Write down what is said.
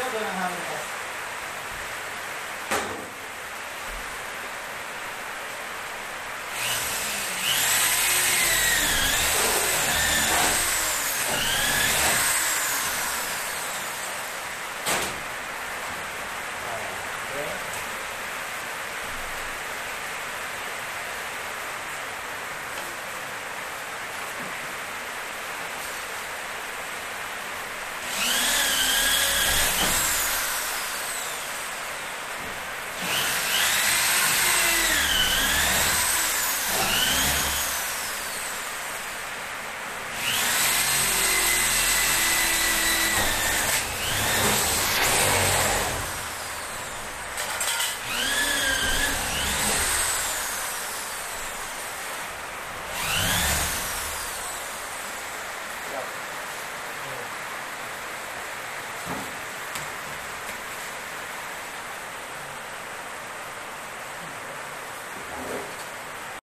We're going to have